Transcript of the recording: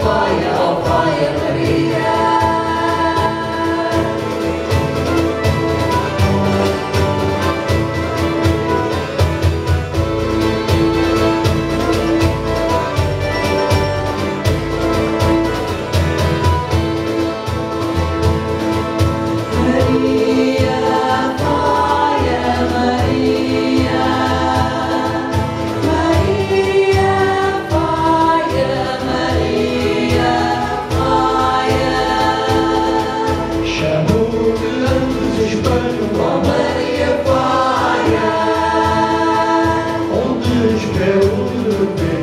Fire, oh fire. the day.